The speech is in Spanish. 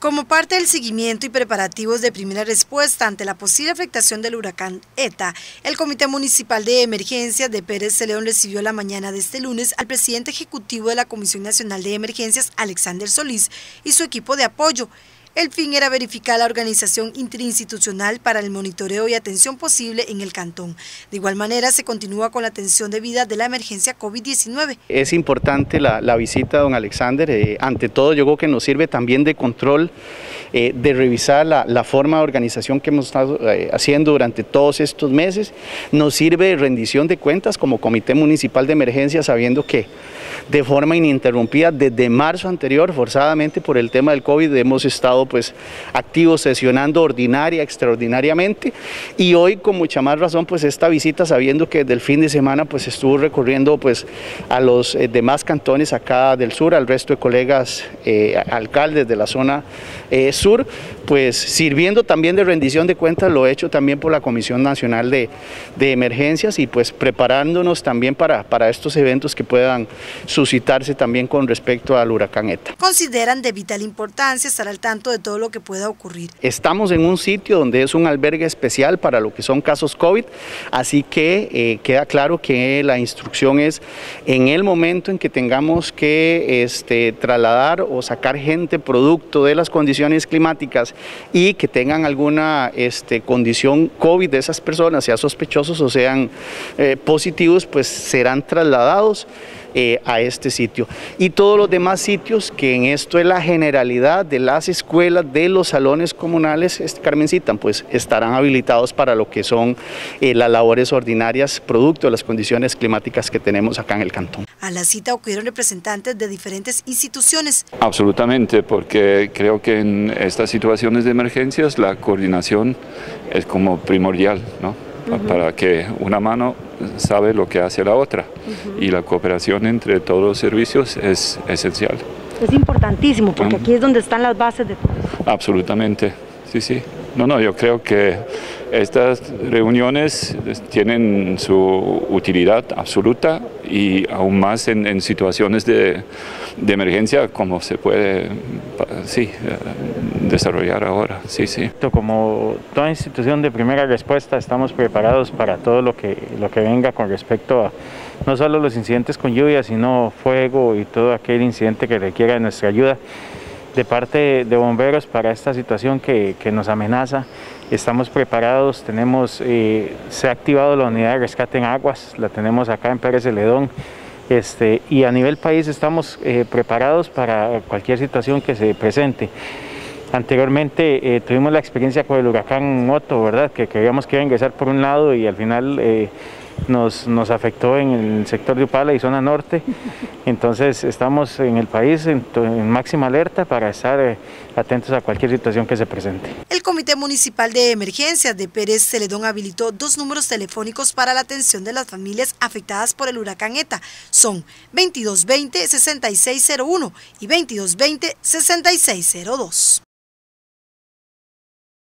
Como parte del seguimiento y preparativos de primera respuesta ante la posible afectación del huracán ETA, el Comité Municipal de Emergencias de Pérez Celedón recibió la mañana de este lunes al presidente ejecutivo de la Comisión Nacional de Emergencias, Alexander Solís, y su equipo de apoyo, el fin era verificar la organización interinstitucional para el monitoreo y atención posible en el cantón. De igual manera, se continúa con la atención debida de la emergencia COVID-19. Es importante la, visita don Alexander. Eh, ante todo, yo creo que nos sirve también de control, eh, de revisar la, forma de organización que hemos estado eh, haciendo durante todos estos meses. Nos sirve de rendición de cuentas como Comité Municipal de Emergencia, sabiendo que de forma ininterrumpida desde marzo anterior, forzadamente por el tema del COVID, hemos estado pues activos sesionando ordinaria, extraordinariamente y hoy con mucha más razón pues esta visita sabiendo que desde el fin de semana pues estuvo recorriendo pues a los eh, demás cantones acá del sur, al resto de colegas eh, alcaldes de la zona eh, sur, pues sirviendo también de rendición de cuentas, lo he hecho también por la Comisión Nacional de, Emergencias y pues preparándonos también para, para estos eventos que puedan suscitarse también con respecto al huracán ETA. Consideran de vital importancia estar al tanto de todo lo que pueda ocurrir. Estamos en un sitio donde es un albergue especial para lo que son casos COVID, así que eh, queda claro que la instrucción es en el momento en que tengamos que este, trasladar o sacar gente producto de las condiciones climáticas y que tengan alguna este, condición COVID de esas personas, sean sospechosos o sean eh, positivos, pues serán trasladados. Eh, a este sitio. Y todos los demás sitios que en esto es la generalidad de las escuelas, de los salones comunales, Carmencita, pues estarán habilitados para lo que son eh, las labores ordinarias producto de las condiciones climáticas que tenemos acá en el cantón. A la cita ocurrieron representantes de diferentes instituciones. Absolutamente, porque creo que en estas situaciones de emergencias la coordinación es como primordial, ¿no? Para que una mano sabe lo que hace la otra y la cooperación entre todos los servicios es esencial. Es importantísimo porque aquí es donde están las bases de todo. Absolutamente, sí, sí. No, no, yo creo que estas reuniones tienen su utilidad absoluta y aún más en, situaciones de, emergencia como se puede sí, eh, desarrollar ahora. Sí, sí. Como toda institución de primera respuesta estamos preparados para todo lo que, lo que venga con respecto a no solo los incidentes con lluvia, sino fuego y todo aquel incidente que requiera nuestra ayuda de parte de bomberos para esta situación que, nos amenaza. Estamos preparados, tenemos, eh, se ha activado la unidad de rescate en aguas, la tenemos acá en Pérez Celedón, este, y a nivel país estamos eh, preparados para cualquier situación que se presente. Anteriormente eh, tuvimos la experiencia con el huracán Otto, ¿verdad? Que creíamos que iba a ingresar por un lado y al final nos, afectó en el sector de Upala y zona norte. Entonces estamos en el país en, máxima alerta para estar eh, atentos a cualquier situación que se presente. El Comité Municipal de Emergencias de Pérez Celedón habilitó dos números telefónicos para la atención de las familias afectadas por el huracán ETA. Son 2220-6601 y 2220-6602.